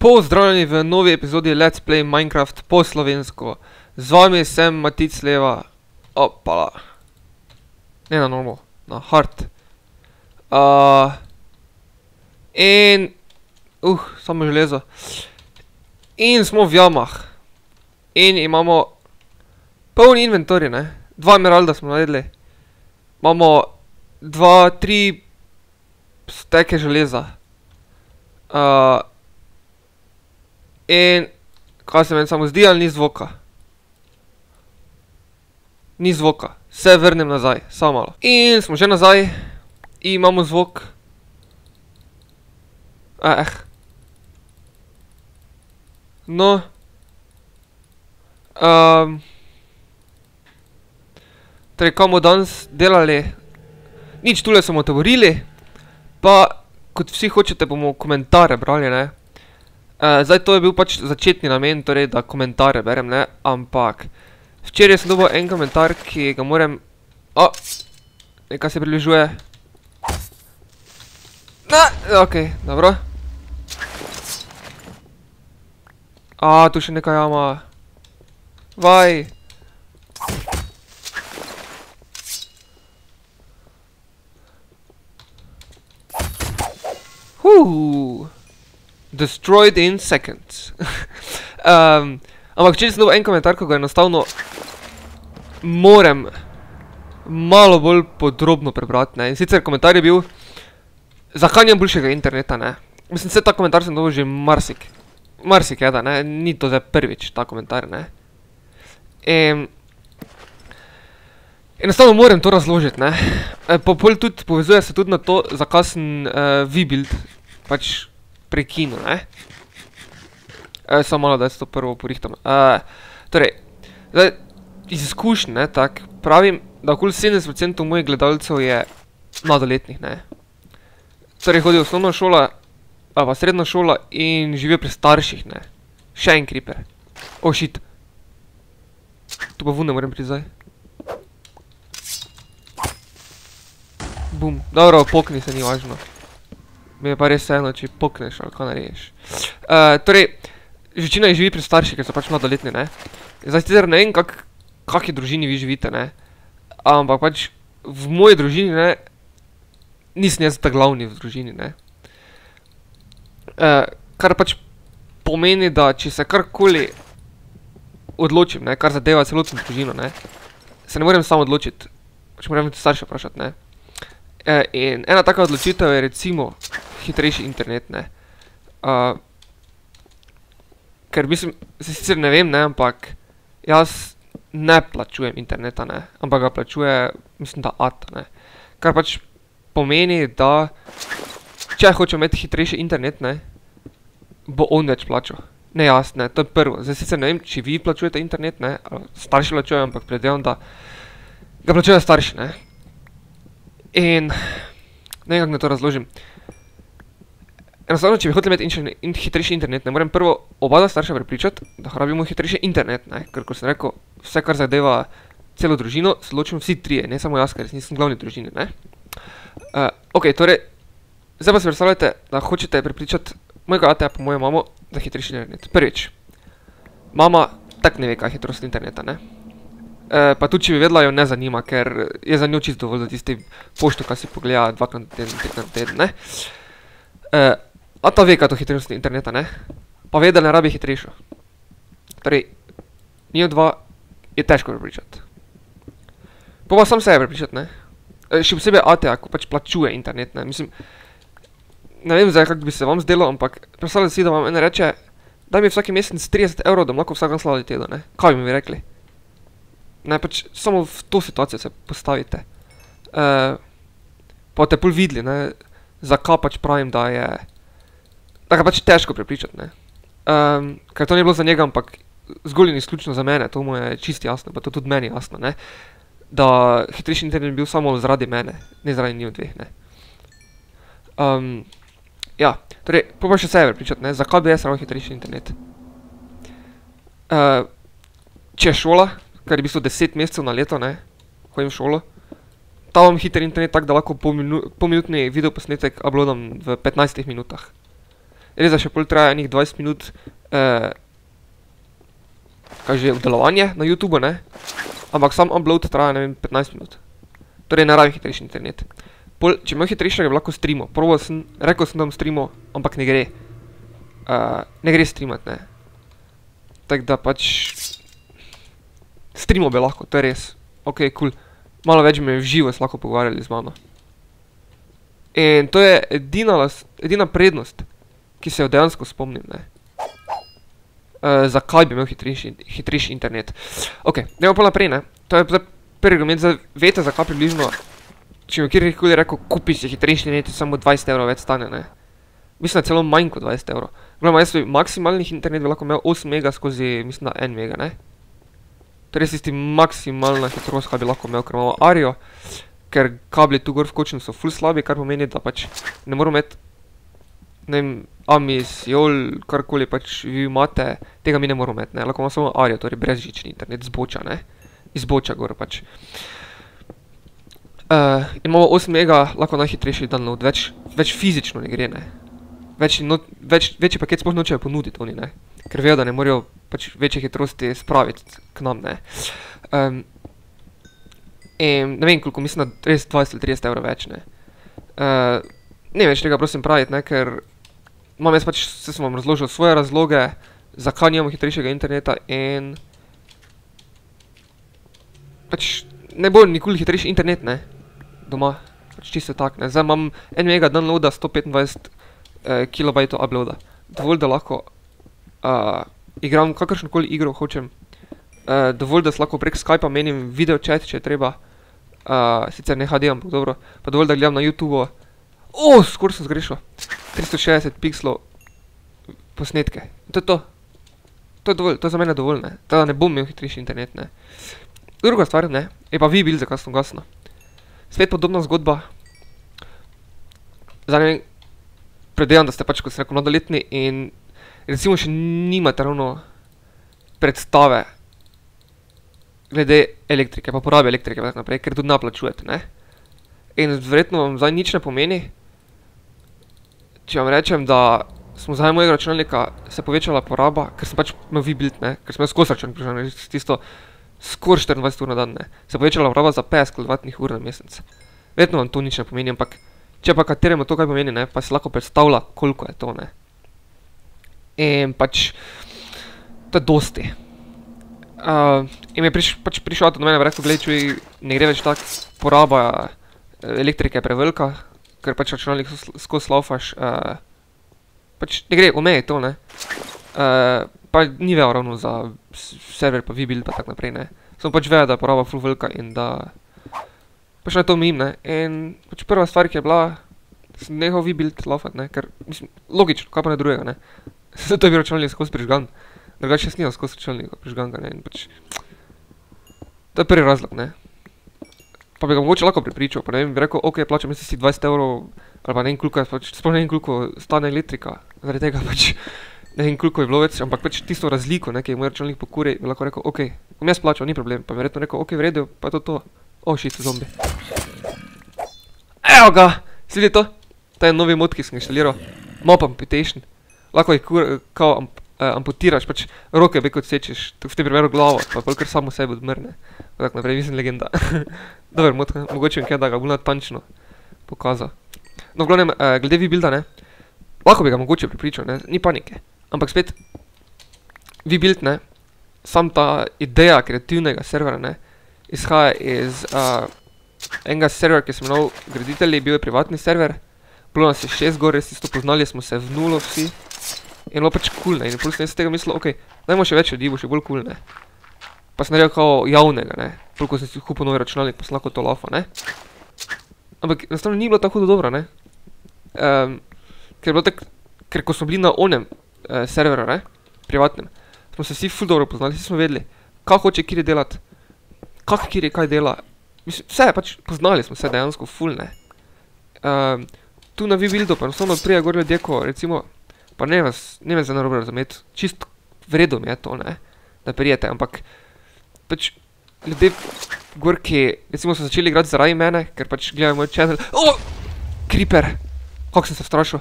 Pozdravljeni v novi epizodi Let's Play Minecraft po slovensko. Z vami sem Matic Leva. Opala. Ne na normal, na hard. Uh, in... Uh, samo železo. In smo v jamah. In imamo poln inventory, ne. Dva emeralda smo naredili. Imamo dva, tri steke železa. Uh, in kaj se meni samo zdi, ali ni zvoka? Ni zvoka. Se vrnem nazaj, samo malo. In smo že nazaj. In imamo zvok. Eh. No. Um, torej, kaj bomo danes delali? Nič, tule smo otvorili. Pa, kot vsi hočete, bomo komentare brali, ne. Zdaj, to je bil pač začetni namen, torej, da komentare berem, ne. Ampak, včeraj sem dobil en komentar, ki ga moram... O! Nekaj se približuje. Ne, okej, dobro. A, tu še neka jama. Vaj. Huuu. Destroyed in seconds. Ampak včeraj sem dobil en komentar, ko ga enostavno moram malo bolj podrobno prebrati, ne. In sicer komentar je bil, zakaj nimam boljšega interneta, ne. Mislim, saj ta komentar sem dobil že marsik, marsikdaj, ne. Ni to zdaj prvič, ta komentar, ne. In enostavno moram to razložiti, ne. Pa pol tudi povezuje se tudi na to, zakaj sem Webuild pač prekinil, ne. Samo malo, da jaz to prvo porihtam. Torej, zdaj, iz izkušenj, ne, tako, pravim, da okoli sedemdeset procentov mojih gledalcev je mladoletnih, ne. Torej, hodijo v osnovno šolo ali pa srednjo šolo in živijo pri starših, ne. Še en creeper. Oh, shit. Tu pa ven ne morem priti zdaj. Bum. Dobro, pokni se, ni važno. Mi je pa res vseeno, če pokneš ali kaj narediš. Torej, večina jih živi pri starših, ker so pač mladoletni, ne. Zdaj, sicer ne vem, kaki družini vi živite, ne. Ampak pač v moji družini, ne, nisem jaz ta glavni v družini, ne. Kar pač pomeni, da če se karkoli odločim, ne, kar zadeva celotno družino, ne, se ne morem sam odločiti. Pač moram starše vprašati, ne. In ena taka odločitev je recimo hitrejši internet, ne. Ker mislim, saj sicer ne vem, ne, ampak jaz ne plačujem interneta, ne, ampak ga plačuje, mislim, da ata, ne. Kar pač pomeni, da če hočem imeti hitrejši internet, ne, bo on več plačal. Ne jaz, ne, to je prvo. Zdaj sicer ne vem, če vi plačujete internet, ne, ali starši plačujejo, ampak predvidevam, da ga plačujejo starši, ne. In ne vem, kako naj to razložim. Enostavno, če bi hoteli imeti hitrejši internet, ne morem prvo oba starša prepričati, da rabimo hitrejši internet, ne, ker kot sem rekel, vse, kar zadeva celo družino, se odločimo vsi trije, ne samo jaz, ker nisem glavni v družini, ne. Okej, torej, zdaj pa si predstavljajte, da hočete prepričati mojega ata pa mojo mamo za hitrejši internet. Prvič, mama tako ne ve, kaj je hitrost interneta, ne. Pa tudi če bi vedela, jo ne zanima, ker je za njo čisto dovolj, da tisti pošto, kaj si pogleda dvakrat na teden, trikrat na teden, ne. Ata ve, kaj to hitrost interneta, ne. Pa ve, da ne rabi hitrejšo. Torej, njiju dva je težko prepričati. Pol pa sam sebe prepričati, ne. Še posebej ata, ko pač plačuje internet, ne, mislim, ne vem zdaj, kako bi se vam zdelo, ampak predstavljajte si, da vam en reče: "Daj mi vsak mesec trideset evrov, da lahko vsak dan sladiti jedel," ne. Kaj bi mi rekli? Ne, pač samo v to situacijo se postavite. Pa boste pol videli, ne, zakaj pač pravim, da je, da ga je pač težko prepričati, ne. Ker to ni bilo za njega, ampak zgolj in izključno za mene, to mu je čisto jasno, pa to tudi meni jasno, ne. Da hitrejši internet bi bil samo zaradi mene, ne zaradi njiju dveh, ne. Ja, torej, pa še sebe prepričati, ne, zakaj bi jaz rabil hitrejši internet. Če je šola, kar je v bistvu deset mesecev na leto, ne, hodim v šolo, tam imam hiter internet, tako da lahko polminutni videoposnetek uploadam v petnajstih minutah. Res da še pol traja enih dvajset minut, kaj že, obdelovanje na Youtubeu, ne, ampak sam upload traja, ne vem, petnajst minut. Torej ne rabim hitrejši internet. Pol, če imel hitrejšega, bi lahko streamal, probal sem, rekel sem, da bom streamal, ampak ne gre. ne gre streamat, ne. Tako da pač streamal bi lahko, to je res, okej, kul. Malo več me v živo lahko pogovarjali z mano. In to je edina edina prednost, ki se jo dejansko spomnim, ne. zakaj bi imel hitrejši, hitrejši internet. Okej, gremo pol naprej, ne. To je prvi argument, zdaj veste, zakaj približno, če mi katerikoli rekel: "Kupi si hitrejši net, samo dvajset evrov več stane, ne." Mislim, da celo manj kot dvajset evrov. V glavnem, jaz bi maksimalni internet bi lahko imel osem mega skozi, mislim, da en mega, ne. To je res tisti maksimalna hitrost, kaj bi lahko imel, ker imamo ario, ker kabli tu gor v Kočem so ful slabi, kar pomeni, da pač ne morem imeti, ne vem, Amis, Jol, karkoli pač vi imate, tega mi ne moremo imeti, ne, lahko imamo samo ario, torej brezžični internet z boča, ne. Iz boča gor pač. imamo osem mega, lahko najhitrejši download, več, več fizično ne gre, ne. Več več, večji paket sploh nočejo ponuditi oni, ne. Ker vejo, da ne morejo pač večje hitrosti spraviti k nam, ne. in ne vem, koliko, mislim, da res dvajset ali trideset evrov več, ne. Ne več tega prosim praviti, ne, ker imam jaz pač, saj sem vam razložil svoje razloge, zakaj nimamo hitrejšega interneta, in pač ne bo nikoli hitrejši internet, ne, doma. Pač čisto tako, ne, zdaj imam en mega downloada, sto petindvajset kilobajtov uploada. Dovolj, da lahko igram kakršnokoli igro hočem, dovolj, da se lahko prek Skypa menim video chat, če je treba, sicer ne HD, ampak dobro, pa dovolj, da gledam na Youtubu, skoraj sem zgrešil. Tristo šestdeset pikslov posnetke, to je to. To je dovolj, to je za mene dovolj, ne, tako da ne bom imel hitrejši internet, ne. Druga stvar, ne, je pa Webuild, zakaj sem ugasnil. Spet podobna zgodba. Zdaj ne vem, predvidevam, da ste pač, kot sem rekel, mladoletni in recimo še nimate ravno predstave glede elektrike pa porabe elektrike pa tako naprej, ker tudi ne plačujete, ne. In verjetno vam zdaj nič ne pomeni, če vam rečem, da smo zdaj mojega računalnika se povečala poraba, ker sem pač imel Webuild, ne, ker sem imel skozi računalnik tisto skoraj štiriindvajset ur na dan, ne. Se povečala poraba za petdeset kilovatnih ur na mesec. Verjetno vam to nič ne pomeni, ampak če pa kateremu to kaj pomeni, ne, pa si lahko predstavlja, koliko je to, ne. In pač to je dosti. in mi je pač prišel ata do mene je rekel: "Glej, čuj, ne gre več tako, poraba elektrike je prevelika, ker pač računalnik skozi lavfaš, pač ne gre, omej to, ne." pa ni vedel ravno za server pa Webuild pa tako naprej, ne. Samo pač ve, da je poraba ful velika in da pač naj to omejim, ne, in pač prva stvar, ki je bila, sem nehal Webuild lavfati, ne, ker mislim, logično, kaj pa naj drugega, ne. Saj to je bil računalnik skozi prižgan. Drugače jaz nimam skozi računalnika prižganega, ne, in pač to je prvi razlog, ne. Pa bi ga mogoče lahko prepričal, pa ne vem, bi rekel: "Okej, plačam tistih dvajset evrov ali pa ne vem, koliko je pač, sploh ne vem, koliko stane elektrika, zaradi tega pač ne vem, koliko bi bilo več, ampak pač tisto razliko, ne, ki jo moj računalnik pokuri, bi lahko rekel: "Okej, bom jaz plačal, ni problem." Pa bi verjetno rekel: "Okej, v redu." Pa je to to. šit, zombi. Evo ga! Si videl to? To je novi mod, ki sem inštaliral. Mob amputation. Lahko jih kao amputiraš, pač roke v bistvu odsečeš, v tem primeru glavo, pa pol kar samo sebi odmrne. Tako naprej, mislim, legenda. Dober mod, mogoče bom kaj takega bolj natančno pokazal. No, v glavnem, glede Webuilda, ne, lahko bi ga mogoče prepričal, ne, ni panike. Ampak spet Webuild, ne, samo ta ideja kreativnega serverja, ne, izhaja iz enega serverja, ki se je imenoval Graditelji, bil je privatni server. Bilo nas je šest gor, res tisto, poznali smo se v nulo vsi. In je bilo pač kul, ne, in pol sem si tega mislil: "Okej, dajmo še več ljudi, bo še bolj kul, ne." Pa sem naredil kao javnega, ne, pol ko sem si kupil novi računalnik, pa sem lahko to lavfal, ne. Ampak enostavno ni bilo tako hudo dobro, ne. ker je bilo tako, ker ko smo bili na onem serverju, ne, privatnem, smo se vsi ful dobro poznali, vsi smo vedeli, ka hoče kateri delati, kako kateri kaj dela. Mislim, vse pač, poznali smo se dejansko ful, ne. tu na Webuildu pa enostavno pridejo gor ljudje, ko recimo, pa ne vas, ne me zdaj narobe razumeti, čisto v redu mi je to, ne, da pridete, ampak pač ljudje gor, ki recimo so začeli igrati zaradi mene, ker pač gledajo moj channel. Creeper! Kako sem se ustrašil.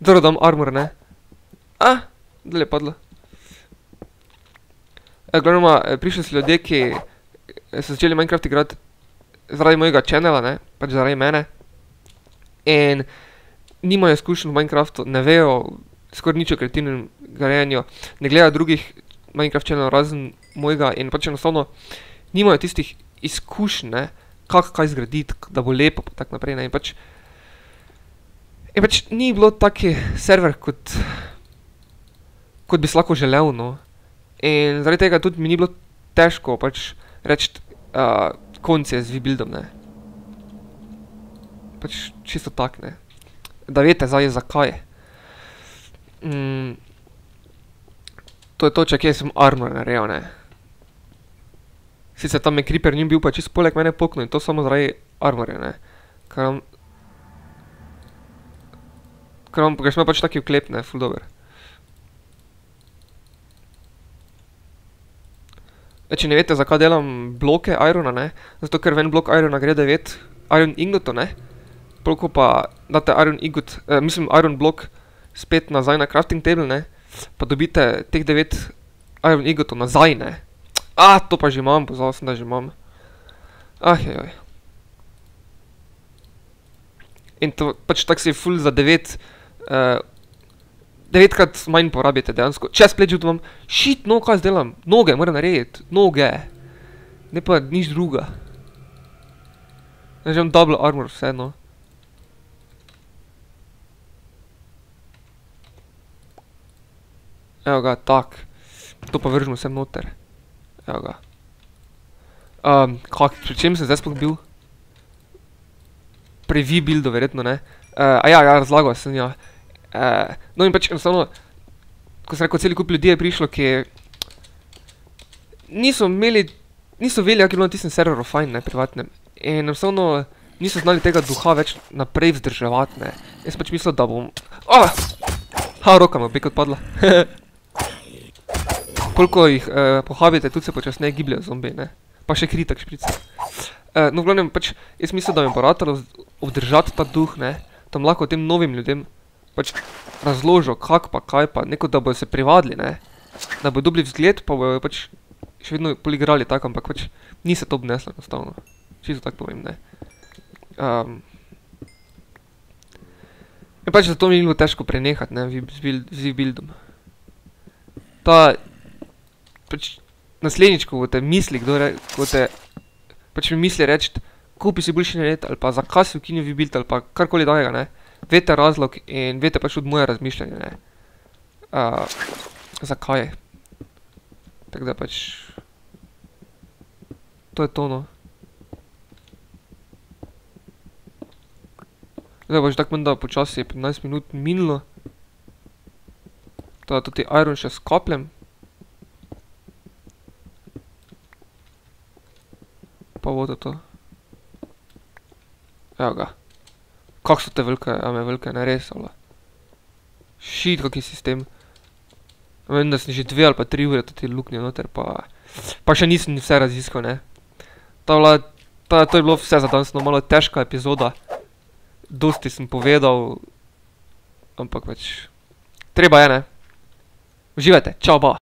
Dobro dam armor, ne. A, dol je padlo. Glavnoma, prišli so ljudje, ki so začeli Minecraft igrati zaradi mojega channela, ne, pač zaradi mene. In nimajo izkušenj v Minecraftu, ne vejo skoraj nič o kreativnem grajenju, ne gledajo drugih Minecraft channelov razen mojega in pač enostavno nimajo tistih izkušenj, ne, kako kaj zgraditi, da bo lepo pa tako naprej, ne, in pač in pač ni bilo tak server, kot kot bi si lahko želel, no. In zaradi tega tudi mi ni bilo težko pač reči konec je z Vbildom, ne. Pač čisto tako, ne. Da veste zdaj, zakaj. To je točka, kjer sem armor naredil, ne. Sicer tam je creeper njim bil pa čisto poleg mene poknil in to samo zaradi armorja, ne. Ker imam ker imam, ker imel pač tak oklep, ne, ful dober. Če ne veste, zakaj delam bloke irona, ne, zato ker v en blok irona gre devet iron ingotov, ne, pol ko pa daste iron ingot, mislim iron blok spet nazaj na crafting table, ne, pa dobite teh devet iron ingotov nazaj, ne. To pa že imam, pozabil sem, da že imam. In to pač tako si ful za devet devetkrat manj porabite dejansko, chestplate že tu imam, šit, no, kaj jaz delam, noge moram narediti, noge. Ne pa nič. Zdaj že imam double armor vse, no. Evo ga, tako. To pa vržimo sem noter. Evo ga. kako, pri čem sem zdaj sploh bil? Pri Vbuildu verjetno, ne. ja, razlagal sem, ja. no, in pač enostavno, ko sem rekel, cel kup ljudi je prišlo, ki niso imeli, niso vedeli, kako je bilo na tistem serverju fajn, ne, privatnem. In enostavno niso znali tega duha več naprej vzdrževati, ne. Jaz pač mislil, da bom, roka mi je spet odpadla. Pol ko jih pohabite, tudi se počasneje gibljejo zombiji, ne. Pa še kri tako šprica. no, v glavnem, pač jaz sem mislil, da bo ratalo obdržati ta duh, ne, bom lahko tem novim ljudem pač razložil, kako pa kaj pa, ne, kot da bojo se privadili, ne. Da bojo dobili vzgled pa bojo pač še vedno pol igrali tako, ampak pač ni se to obneslo enostavno. Čisto tako povem, ne. In pač zato mi ni bilo težko prenehati, ne, z Vbuildom. Ta pač naslednjič, ko boste mislili, kdo ko boste pač mi mislili reči: "Kupi si boljši net," ali pa "Zakaj si ukinil Vbuild?" ali pa karkoli takega, ne, veste razlog in veste pač tudi moje razmišljanje, ne. zakaj. Tako da pač to je to, no. Zdaj že tako menda počasi petnajst minut minilo. Tako da toti iron še skapljem. Bo to. Evo ga. Kako so te velike jame velike, ne, res, ali? Šit, kak je sistem. Vem, da sem že dve ali pa tri ure v toti luknji noter pa pa še nisem vse raziskal, ne. to je bilo vse za danes, no, malo težka epizoda. Dosti sem povedal, ampak pač treba je, ne. Uživajte, čao pa.